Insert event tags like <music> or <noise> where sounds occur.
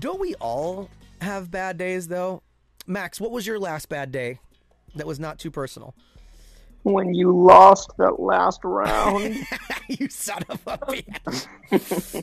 Don't we all have bad days though? Max, what was your last bad day that was not too personal? When you lost that last round. <laughs> you son of a bitch. <laughs>